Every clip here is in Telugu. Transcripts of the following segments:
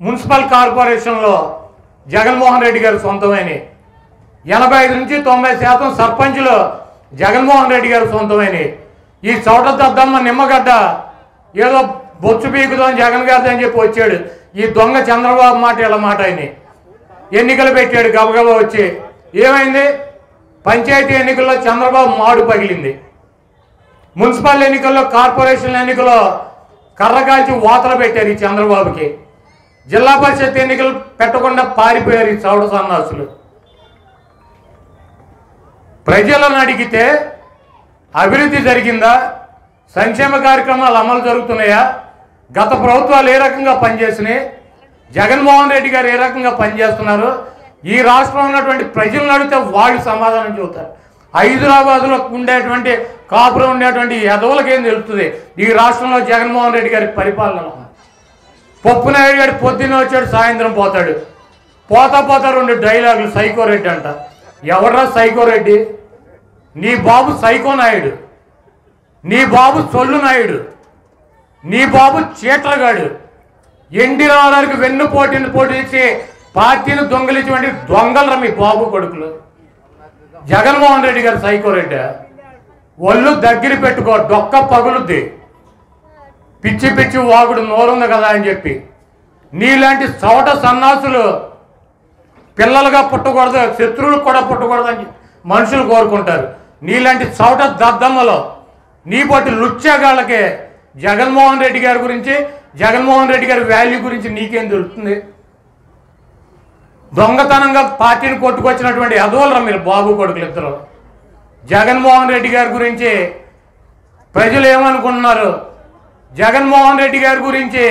మున్సిపల్ కార్పొరేషన్లో జగన్మోహన్ రెడ్డి గారు సొంతమైన ఎనభై ఐదు నుంచి తొంభై శాతం సర్పంచ్లు జగన్మోహన్ రెడ్డి గారు సొంతమైన ఈ చోట దద్దమ్మ నిమ్మగడ్డ ఏదో బొచ్చు పీకుదాం జగన్ గారిది అని చెప్పి వచ్చాడు. ఈ దొంగ చంద్రబాబు మాట ఇలా మాట ఆయన ఎన్నికలు పెట్టాడు గబగబా వచ్చి. ఏమైంది? పంచాయతీ ఎన్నికల్లో చంద్రబాబు మాడు పగిలింది. మున్సిపల్ ఎన్నికల్లో కార్పొరేషన్ ఎన్నికల్లో కర్రకాల్చి వాతలు పెట్టారు ఈ చంద్రబాబుకి. జిల్లా పరిషత్ ఎన్నికలు పెట్టకుండా పారిపోయారు ఈ చౌడ సన్నాసులు. ప్రజలను అడిగితే అభివృద్ధి జరిగిందా? సంక్షేమ కార్యక్రమాలు అమలు జరుగుతున్నాయా? గత ప్రభుత్వాలు ఏ రకంగా పనిచేసినాయి జగన్మోహన్ రెడ్డి గారు ఏ రకంగా పనిచేస్తున్నారు? ఈ రాష్ట్రంలో ఉన్నటువంటి ప్రజలను అడిగితే వాళ్ళు సమాధానం చెబుతారు. హైదరాబాద్లో ఉండేటువంటి కాపురం ఉండేటువంటి ఎదవులకి ఏం తెలుస్తుంది? ఈ రాష్ట్రంలో జగన్మోహన్ రెడ్డి గారి పరిపాలన పప్పు నాయుడు గారు పొద్దున్న వచ్చాడు సాయంత్రం పోతాడు. పోతా పోతా రెండు డైలాగులు సైకో రెడ్డి అంట. ఎవర్రా సైకో రెడ్డి? నీ బాబు సైకో నాయుడు. నీ బాబు సొల్లు నాయుడు. నీ బాబు చీట్లగాడు ఎండి రావడానికి వెన్ను పోటీని పోటీచి పార్టీని దొంగలించేటువంటి దొంగలరా మీ బాబు కొడుకులు? జగన్మోహన్ రెడ్డి గారు సైకో రెడ్డి? ఒళ్ళు దగ్గర పెట్టుకో డొక్క పగులుద్ది. పిచ్చి పిచ్చి వాగుడు నోరుంది కదా అని చెప్పి. నీలాంటి చవట సన్నాసులు పిల్లలుగా పుట్టకూడదు శత్రువులు కూడా పుట్టకూడదు అని మనుషులు కోరుకుంటారు. నీలాంటి చవట దద్దమ్మలో నీ బట్టి లుచ్చాగాళ్ళకే జగన్మోహన్ రెడ్డి గారి గురించి జగన్మోహన్ రెడ్డి గారి వాల్యూ గురించి నీకేం తెలుస్తుంది? దొంగతనంగా పార్టీని కొట్టుకొచ్చినటువంటి అదోలరా మీరు బాబు కొడుకులు ఇద్దరు? జగన్మోహన్ రెడ్డి గారి గురించి ప్రజలు ఏమనుకుంటున్నారు? జగన్మోహన్ రెడ్డి గారి గురించి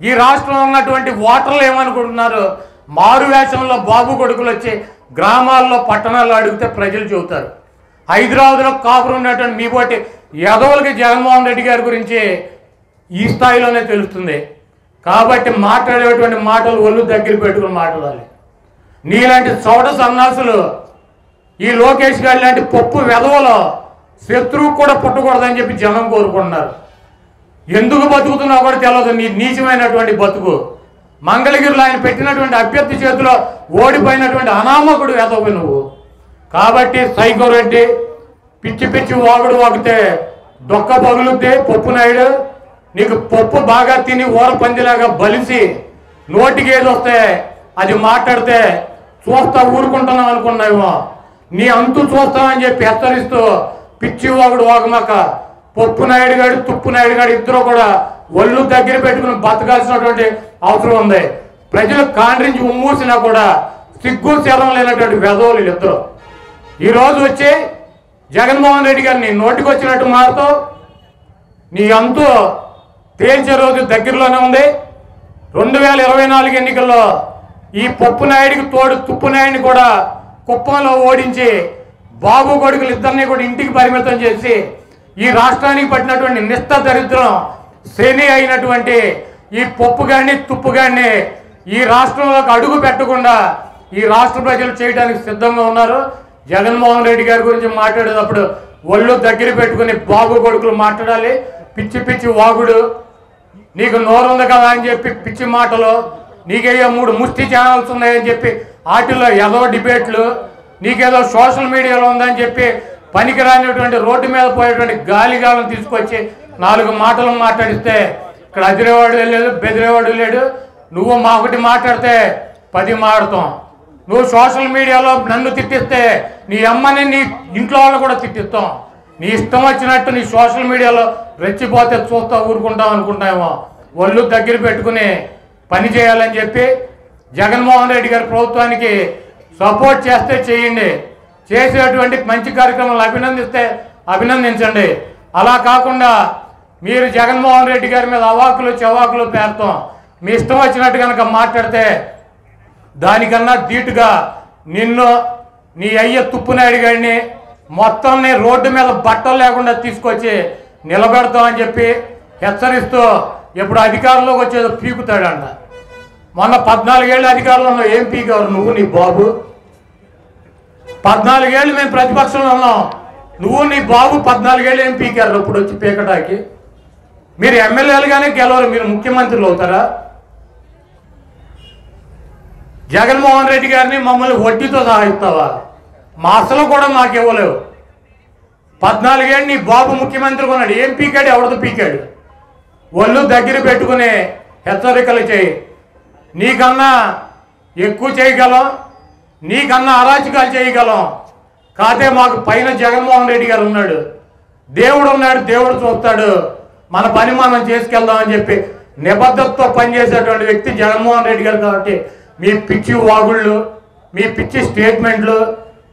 ఈ రాష్ట్రంలో ఉన్నటువంటి ఓటర్లు ఏమనుకుంటున్నారు? మారు వేషంలో బాబు కొడుకులు వచ్చి గ్రామాల్లో పట్టణాల్లో అడిగితే ప్రజలు చెబుతారు. హైదరాబాద్లో కాపురు ఉన్నటువంటి మీ పోటీ యదవులకి జగన్మోహన్ రెడ్డి గారి గురించి ఈ స్థాయిలోనే తెలుస్తుంది. కాబట్టి మాట్లాడేటువంటి మాటలు ఒళ్ళు దగ్గర పెట్టుకుని మాట్లాడాలి. నీలాంటి చోట సన్నాసులు ఈ లోకేష్ గారి లాంటి పప్పు వెధవలో శత్రువు కూడా పుట్టకూడదని చెప్పి జనం కోరుకుంటున్నారు. ఎందుకు బతుకుతున్నావు కూడా తెలియదు నీ నీచమైనటువంటి బతుకు. మంగళగిరిలో ఆయన పెట్టినటువంటి అభ్యర్థి చేతిలో ఓడిపోయినటువంటి అనామకుడు ఎదవు నువ్వు. కాబట్టి సైకో రెడ్డి పిచ్చి పిచ్చి వాగుడు వాగితే డొక్క పగులుద్ది పప్పు నాయుడు. నీకు పప్పు బాగా తిని ఓర పందిలాగా బలిసి నోటికి ఏది వస్తే అది మాట్లాడితే చూస్తా ఊరుకుంటున్నాం అనుకున్నావేమో. నీ అంతు చూస్తామని చెప్పి హెచ్చరిస్తూ పిచ్చి వాగుడు వాగమాక పప్పు నాయుడు గాడు తుప్పు నాయుడు ఇద్దరు కూడా ఒళ్ళు దగ్గర పెట్టుకుని బతకాల్సినటువంటి అవసరం ఉంది. ప్రజలు కాండ్రించి ఉమ్మూసినా కూడా సిగ్గు శరం లేనటువంటి వెధవులు ఇద్దరు ఈరోజు వచ్చి జగన్మోహన్ రెడ్డి గారిని నోటికి వచ్చినట్టు మారుతూ నీ అంతు తేల్చే రోజు దగ్గరలోనే ఉంది. రెండు వేల ఇరవై నాలుగు ఎన్నికల్లో ఈ పప్పు నాయుడికి తోడు తుప్పు నాయుడిని కూడా కుప్పంలో ఓడించి బాబు కొడుకులు ఇద్దరిని కూడా ఇంటికి పరిమితం చేసి ఈ రాష్ట్రానికి పట్టినటువంటి నిష్ట దరిద్రం శని అయినటువంటి ఈ పప్పు కానీ తుప్పు కానీ ఈ రాష్ట్రంలోకి అడుగు పెట్టకుండా ఈ రాష్ట్ర ప్రజలు చేయడానికి సిద్ధంగా ఉన్నారు. జగన్మోహన్ రెడ్డి గారి గురించి మాట్లాడేటప్పుడు ఒళ్ళు దగ్గర పెట్టుకుని బాగు కొడుకులు మాట్లాడాలి. పిచ్చి పిచ్చి వాగుడు. నీకు నోరు ఉంది కదా అని చెప్పి పిచ్చి మాటలు. నీకేదో మూడు ముష్టి ఛానల్స్ ఉన్నాయని చెప్పి వాటిల్లో ఏదో డిబేట్లు నీకేదో సోషల్ మీడియాలో ఉందని చెప్పి పనికిరానిటువంటి రోడ్డు మీద పోయేటువంటి గాలిగాలను తీసుకొచ్చి నాలుగు మాటలు మాట్లాడిస్తే ఇక్కడ అదిరేవాడు లేదు బెదిరేవాడు లేడు. నువ్వు మా ఒకటి మాట్లాడితే పది మాడతాం నువ్వు సోషల్ మీడియాలో నన్ను తిట్టిస్తే నీ అమ్మని నీ ఇంట్లో వాళ్ళు కూడా తిట్టిస్తాం. నీ ఇష్టం వచ్చినట్టు నీ సోషల్ మీడియాలో రెచ్చిపోతే చూస్తా ఊరుకుంటాం అనుకుంటామో ఒళ్ళు దగ్గర పెట్టుకుని పని చేయాలని చెప్పి జగన్మోహన్ రెడ్డి గారి ప్రభుత్వానికి సపోర్ట్ చేస్తే చేయండి. చేసేటువంటి మంచి కార్యక్రమాలు అభినందిస్తే అభినందించండి. అలా కాకుండా మీరు జగన్మోహన్ రెడ్డి గారి మీద అవాకులు చవాకులు పేరుతాం. మీ ఇష్టం వచ్చినట్టు కనుక మాట్లాడితే దానికన్నా ధీటుగా నిన్ను నీ అయ్య తుప్పునాయుడు గారిని మొత్తంని రోడ్డు మీద బట్టలు లేకుండా తీసుకొచ్చి నిలబెడతామని చెప్పి హెచ్చరిస్తూ ఇప్పుడు అధికారంలోకి వచ్చేదో పీకుతాడంట. మొన్న పద్నాలుగేళ్ళు అధికారంలో ఏం పీకారు నువ్వు నీ బాబు? పద్నాలుగేళ్ళు మేము ప్రతిపక్షంలో ఉన్నాం. నువ్వు నీ బాబు పద్నాలుగేళ్ళు ఏం పీకారు? ఇప్పుడు వచ్చి పీకటాకి మీరు ఎమ్మెల్యేలుగానే గెలవరు మీరు ముఖ్యమంత్రులు అవుతారా? జగన్మోహన్ రెడ్డి గారిని మమ్మల్ని వడ్డీతో సహాయిస్తావా మా అసలు కూడా మాకు ఇవ్వలేవు. పద్నాలుగేళ్ళు నీ బాబు ముఖ్యమంత్రి ఉన్నాడు. ఏం పీకాడు? ఎవరితో పీకాడు? ఒళ్ళు దగ్గర పెట్టుకుని హెచ్చరికలు చేయి. నీకన్నా ఎక్కువ చేయగలం. నీకన్నా అరాచకాలు చేయగలం. కాతే మాకు పైన జగన్మోహన్ రెడ్డి గారు ఉన్నాడు. దేవుడు ఉన్నాడు దేవుడు చూస్తాడు. మన పని మనం చేసుకెళ్దామని చెప్పి నిబద్ధతతో పనిచేసేటువంటి వ్యక్తి జగన్మోహన్ రెడ్డి గారు కాబట్టి మీ పిచ్చి వాగుళ్ళు మీ పిచ్చి స్టేట్మెంట్లు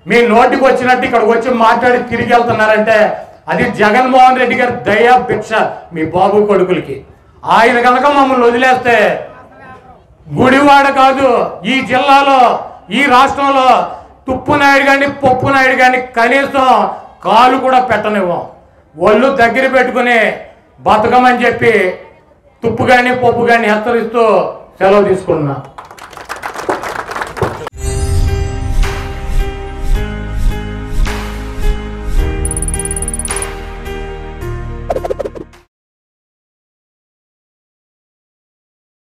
మీ నోటికి వచ్చినట్టు ఇక్కడికి వచ్చి మాట్లాడి తిరిగి వెళ్తున్నారంటే అది జగన్మోహన్ రెడ్డి గారి దయా భిక్ష మీ బాబు కొడుకులకి. ఆయన కనుక మమ్మల్ని వదిలేస్తే గుడివాడ కాదు ఈ జిల్లాలో ఈ రాష్ట్రంలో తుప్పు నాయుడు కానీ పప్పునాయుడు కానీ కనీసం కాలు కూడా పెట్టనివ్వం. ఒళ్ళు దగ్గర పెట్టుకుని బతకమని చెప్పి తుప్పు కానీ పప్పు కానీ హెచ్చరిస్తూ సెలవు తీసుకున్నా